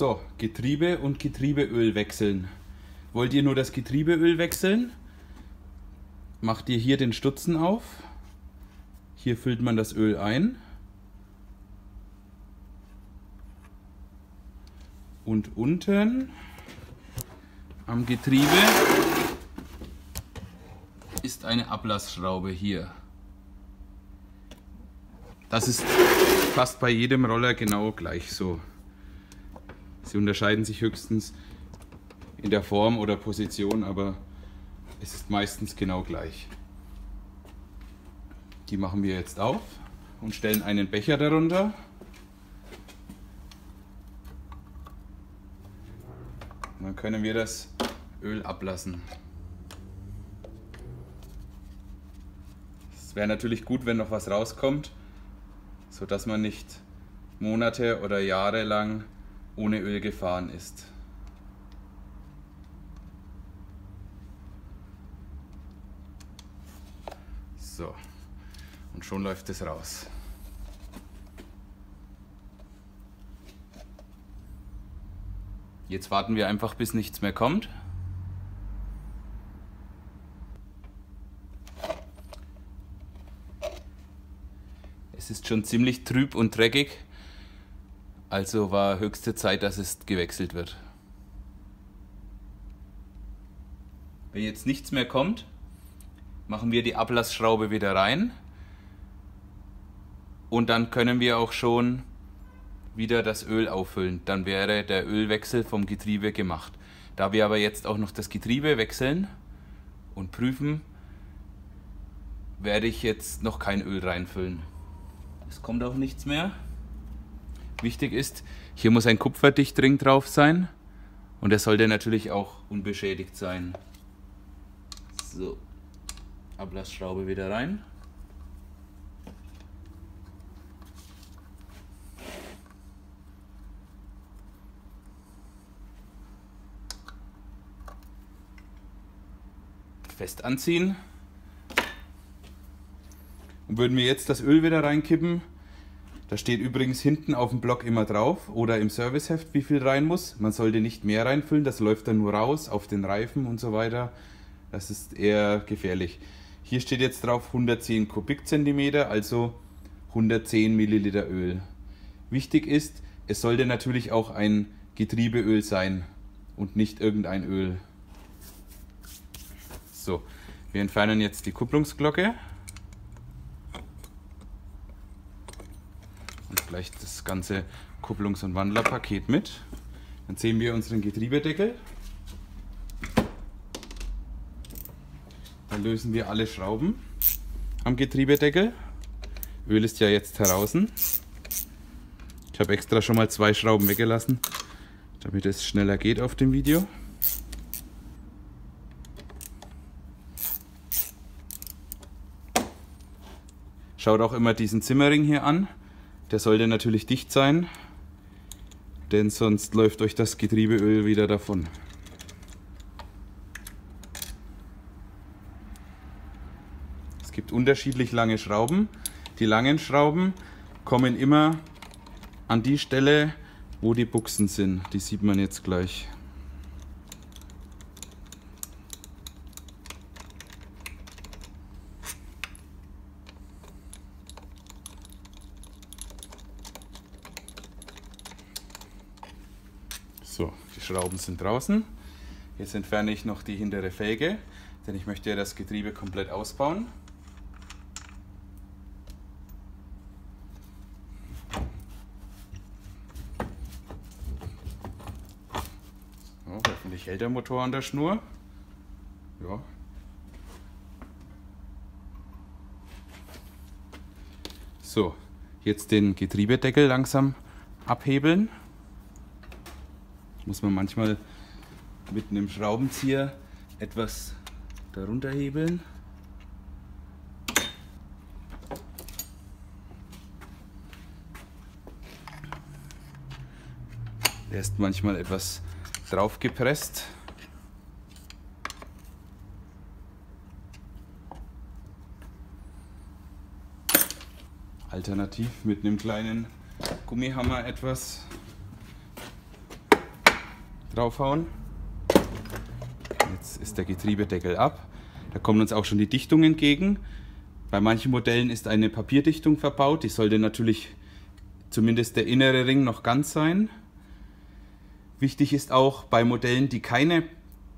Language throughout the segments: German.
So, Getriebe und Getriebeöl wechseln. Wollt ihr nur das Getriebeöl wechseln? Macht ihr hier den Stutzen auf. Hier füllt man das Öl ein. Und unten am Getriebe ist eine Ablassschraube hier. Das ist fast bei jedem Roller genau gleich so. Sie unterscheiden sich höchstens in der Form oder Position, aber es ist meistens genau gleich. Die machen wir jetzt auf und stellen einen Becher darunter. Und dann können wir das Öl ablassen. Es wäre natürlich gut, wenn noch was rauskommt, sodass man nicht Monate oder Jahre lang ohne Öl gefahren ist. So, und schon läuft es raus. Jetzt warten wir einfach, bis nichts mehr kommt. Es ist schon ziemlich trüb und dreckig. Also war höchste Zeit, dass es gewechselt wird. Wenn jetzt nichts mehr kommt, machen wir die Ablassschraube wieder rein. Und dann können wir auch schon wieder das Öl auffüllen. Dann wäre der Ölwechsel vom Getriebe gemacht. Da wir aber jetzt auch noch das Getriebe wechseln und prüfen, werde ich jetzt noch kein Öl reinfüllen. Es kommt auch nichts mehr. Wichtig ist, hier muss ein Kupferdichtring drauf sein und er sollte natürlich auch unbeschädigt sein. So, Ablassschraube wieder rein. Fest anziehen. Und würden wir jetzt das Öl wieder reinkippen, da steht übrigens hinten auf dem Block immer drauf oder im Serviceheft, wie viel rein muss. Man sollte nicht mehr reinfüllen, das läuft dann nur raus auf den Reifen und so weiter. Das ist eher gefährlich. Hier steht jetzt drauf 110 Kubikzentimeter, also 110 Milliliter Öl. Wichtig ist, es sollte natürlich auch ein Getriebeöl sein und nicht irgendein Öl. So, wir entfernen jetzt die Kupplungsglocke. Gleich das ganze Kupplungs- und Wandlerpaket mit. Dann sehen wir unseren Getriebedeckel. Dann lösen wir alle Schrauben am Getriebedeckel. Öl ist ja jetzt heraus. Ich habe extra schon mal zwei Schrauben weggelassen, damit es schneller geht auf dem Video. Schaut auch immer diesen Zimmerring hier an. Der sollte natürlich dicht sein, denn sonst läuft euch das Getriebeöl wieder davon. Es gibt unterschiedlich lange Schrauben. Die langen Schrauben kommen immer an die Stelle, wo die Buchsen sind. Die sieht man jetzt gleich. So, die Schrauben sind draußen. Jetzt entferne ich noch die hintere Felge, denn ich möchte ja das Getriebe komplett ausbauen. So, hoffentlich hält der Motor an der Schnur. Ja. So, jetzt den Getriebedeckel langsam abhebeln muss man manchmal mit einem Schraubenzieher etwas darunter hebeln. Der ist manchmal etwas drauf gepresst. Alternativ mit einem kleinen Gummihammer etwas draufhauen. Jetzt ist der Getriebedeckel ab. Da kommen uns auch schon die Dichtung entgegen. Bei manchen Modellen ist eine Papierdichtung verbaut. Die sollte natürlich zumindest der innere Ring noch ganz sein. Wichtig ist auch bei Modellen, die keine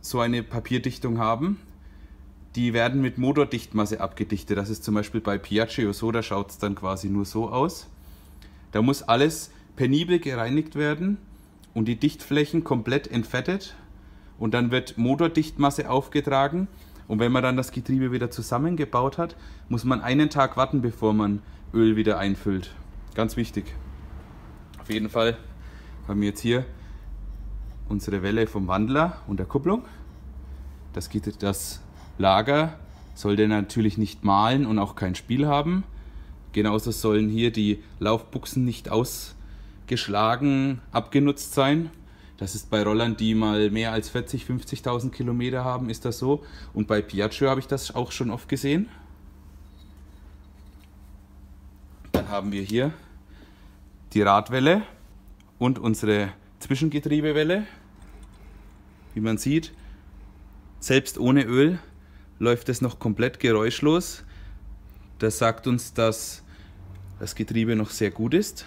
so eine Papierdichtung haben, die werden mit Motordichtmasse abgedichtet. Das ist zum Beispiel bei Piaggio so, da schaut es dann quasi nur so aus. Da muss alles penibel gereinigt werden und die Dichtflächen komplett entfettet und dann wird Motordichtmasse aufgetragen und wenn man dann das Getriebe wieder zusammengebaut hat, muss man einen Tag warten, bevor man Öl wieder einfüllt. Ganz wichtig. Auf jeden Fall haben wir jetzt hier unsere Welle vom Wandler und der Kupplung. Das, das Lager sollte natürlich nicht malen und auch kein Spiel haben. Genauso sollen hier die Laufbuchsen nicht ausgeschlagen, abgenutzt sein. Das ist bei Rollern, die mal mehr als 40, 50.000 Kilometer haben, ist das so. Und bei Piaggio habe ich das auch schon oft gesehen. Dann haben wir hier die Radwelle und unsere Zwischengetriebewelle. Wie man sieht, selbst ohne Öl läuft es noch komplett geräuschlos. Das sagt uns, dass das Getriebe noch sehr gut ist.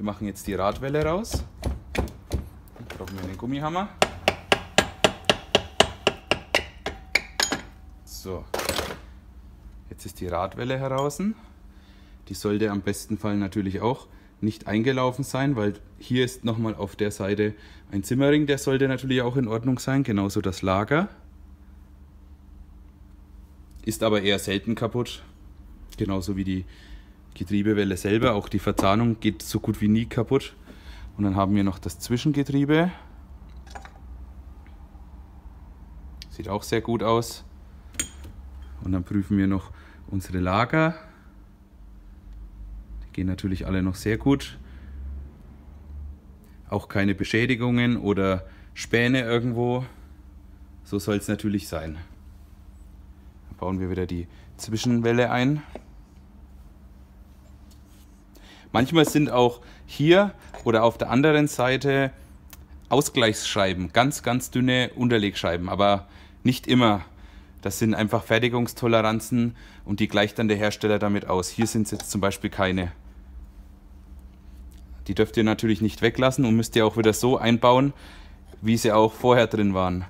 Wir machen jetzt die Radwelle raus. Dann brauchen wir einen Gummihammer. So, jetzt ist die Radwelle heraus. Die sollte am besten Fall natürlich auch nicht eingelaufen sein, weil hier ist nochmal auf der Seite ein Zimmerring, der sollte natürlich auch in Ordnung sein, genauso das Lager. Ist aber eher selten kaputt, genauso wie die Getriebewelle selber. Auch die Verzahnung geht so gut wie nie kaputt. Und dann haben wir noch das Zwischengetriebe. Sieht auch sehr gut aus. Und dann prüfen wir noch unsere Lager. Die gehen natürlich alle noch sehr gut. Auch keine Beschädigungen oder Späne irgendwo. So soll es natürlich sein. Dann bauen wir wieder die Zwischenwelle ein. Manchmal sind auch hier oder auf der anderen Seite Ausgleichsscheiben, ganz, ganz dünne Unterlegscheiben, aber nicht immer. Das sind einfach Fertigungstoleranzen und die gleicht dann der Hersteller damit aus. Hier sind es jetzt zum Beispiel keine. Die dürft ihr natürlich nicht weglassen und müsst ihr auch wieder so einbauen, wie sie auch vorher drin waren.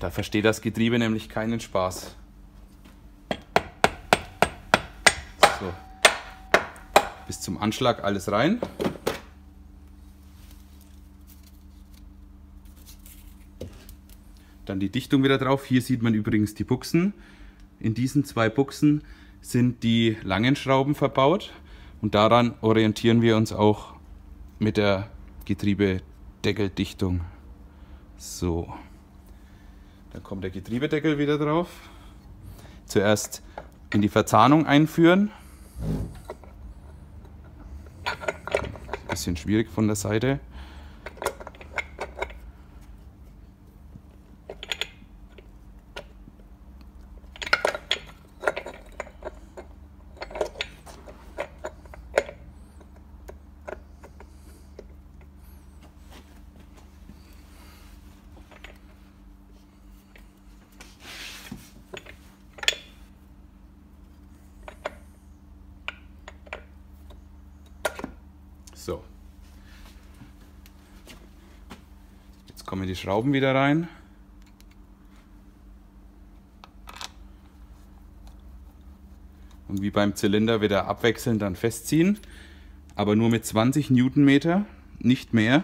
Da versteht das Getriebe nämlich keinen Spaß. So. Bis zum Anschlag alles rein. Dann die Dichtung wieder drauf. Hier sieht man übrigens die Buchsen. In diesen zwei Buchsen sind die langen Schrauben verbaut und daran orientieren wir uns auch mit der Getriebedeckeldichtung. So, dann kommt der Getriebedeckel wieder drauf. Zuerst in die Verzahnung einführen. Bisschen schwierig von der Seite. So. Jetzt kommen die Schrauben wieder rein. Und wie beim Zylinder wieder abwechselnd dann festziehen. Aber nur mit 20 Newtonmeter, nicht mehr.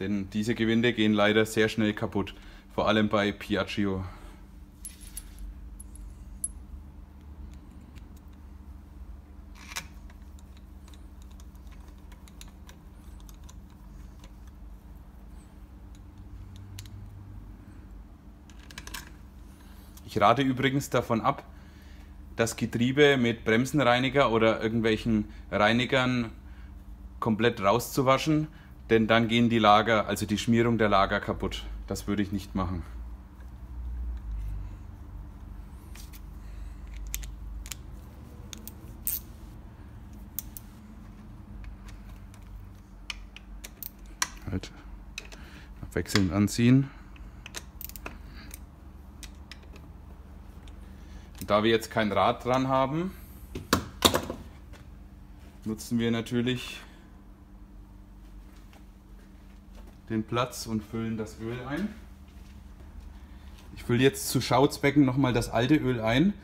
Denn diese Gewinde gehen leider sehr schnell kaputt. Vor allem bei Piaggio. Ich rate übrigens davon ab, das Getriebe mit Bremsenreiniger oder irgendwelchen Reinigern komplett rauszuwaschen, denn dann gehen die Lager, also die Schmierung der Lager kaputt. Das würde ich nicht machen. abwechselnd anziehen. Da wir jetzt kein Rad dran haben, nutzen wir natürlich den Platz und füllen das Öl ein. Ich fülle jetzt zu Schautzbecken nochmal das alte Öl ein,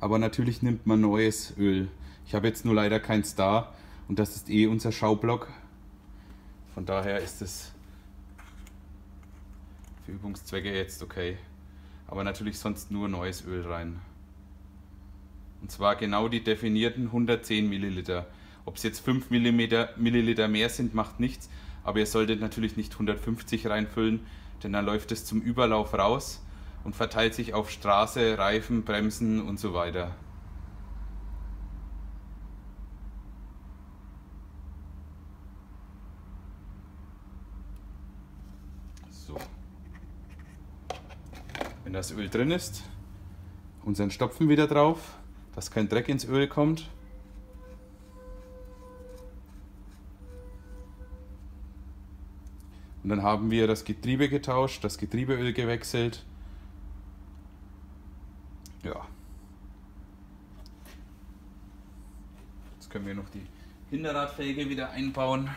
aber natürlich nimmt man neues Öl. Ich habe jetzt nur leider keins da und das ist eh unser Schaublock. Von daher ist es für Übungszwecke jetzt okay. Aber natürlich sonst nur neues Öl rein. Und zwar genau die definierten 110 Milliliter. Ob es jetzt 5 Milliliter mehr sind, macht nichts. Aber ihr solltet natürlich nicht 150 reinfüllen, denn dann läuft es zum Überlauf raus und verteilt sich auf Straße, Reifen, Bremsen und so weiter. So. Wenn das Öl drin ist, unseren Stopfen wieder drauf, dass kein Dreck ins Öl kommt. Und dann haben wir das Getriebe getauscht, das Getriebeöl gewechselt. Ja. Jetzt können wir noch die Hinterradfelge wieder einbauen,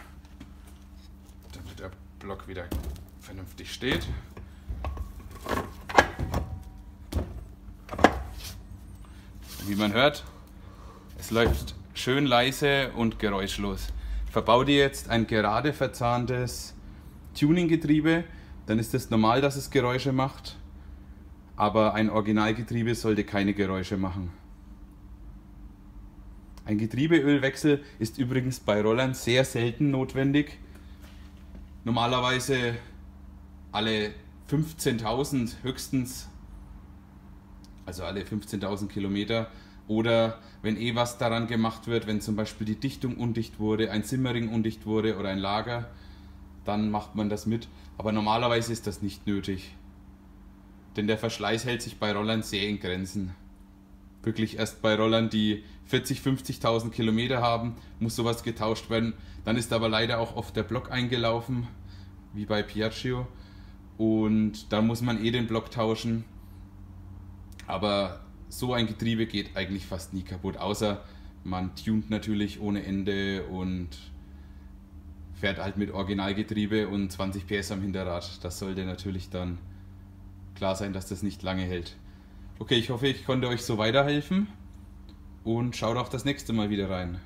damit der Block wieder vernünftig steht. Wie man hört, es läuft schön leise und geräuschlos. Ich verbaue dir jetzt ein gerade verzahntes Tuning-Getriebe, dann ist es normal, dass es Geräusche macht, aber ein Originalgetriebe sollte keine Geräusche machen. Ein Getriebeölwechsel ist übrigens bei Rollern sehr selten notwendig. Normalerweise alle 15.000 höchstens, also alle 15.000 Kilometer. Oder wenn eh was daran gemacht wird, wenn zum Beispiel die Dichtung undicht wurde, ein Simmering undicht wurde oder ein Lager, dann macht man das mit. Aber normalerweise ist das nicht nötig. Denn der Verschleiß hält sich bei Rollern sehr in Grenzen. Wirklich erst bei Rollern, die 40, 50.000 Kilometer haben, muss sowas getauscht werden. Dann ist aber leider auch oft der Block eingelaufen, wie bei Piaggio. Und dann muss man eh den Block tauschen. Aber so ein Getriebe geht eigentlich fast nie kaputt, außer man tunt natürlich ohne Ende und fährt halt mit Originalgetriebe und 20 PS am Hinterrad. Das sollte natürlich dann klar sein, dass das nicht lange hält. Okay, ich hoffe, ich konnte euch so weiterhelfen und schaut auch das nächste Mal wieder rein.